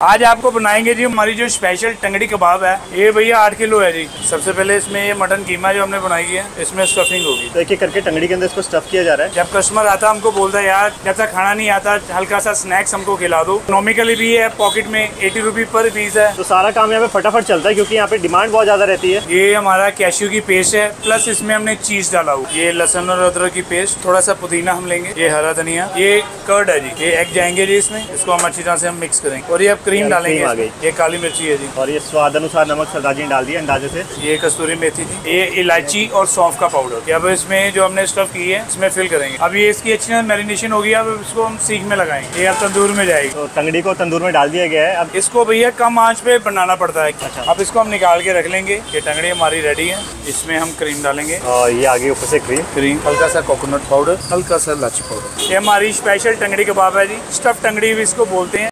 आज आपको बनाएँगे जी हमारी जो स्पेशल टंगड़ी कबाब है। ये भैया आठ किलो है जी। सबसे पहले इसमें ये मटन कीमा जो हमने बनाई है इसमें स्टफिंग होगी। तो एक एक करके टंगड़ी के अंदर इसको स्टफ़ किया जा रहा है। जब कस्टमर आता हमको बोलता है यार जब तक खाना नहीं आता हल्का सा स्नैक्स हमको खिला दो। इकोनॉमिकली भी है पॉकेट में एटी रुपी पर पीस है। तो सारा काम यहाँ पे फटाफट चलता है क्योंकि यहाँ पे डिमांड बहुत ज़्यादा रहती है। ये हमारा कैश्यू की पेस्ट है प्लस इसमें हमने चीज़ डाला हुआ। ये लहसुन और अदरक की पेस्ट थोड़ा सा पुदीना हम लेंगे। ये हरा धनिया ये कर्ड है जी। ये एग जाएँगे जी इसमें। इसको हम अच्छी तरह से हम मिक्स करेंगे। और ये क्रीम डालेंगे। ये काली मिर्ची है जी। और ये स्वाद अनुसार नमक सरदार जी ने डाल दिया अंदाजे से। ये कस्तूरी मेथी थी ये इलायची और सौंफ का पाउडर अब इसमें जो हमने स्टफ़ की है इसमें फिल करेंगे। अब ये इसकी अच्छी मैरिनेशन होगी अब इसको हम सीख में लगाएँगे। ये अब तंदूर में जाएगी। तो टंगड़ी को तंदूर में डाल दिया गया है। अब इसको भैया कम आँच पे बनाना पड़ता है। अच्छा। अब इसको हम निकाल के रख लेंगे। ये टंगड़ी हमारी रेडी है। इसमें हम क्रीम डालेंगे। और ये आगे ऊपर से क्रीम क्रीम हल्का सा कोकोनट पाउडर हल्का सा इलायची पाउडर ये हमारी स्पेशल टंगड़ी कबाब है जी। स्टफ़ टंगड़ी भी इसको बोलते हैं।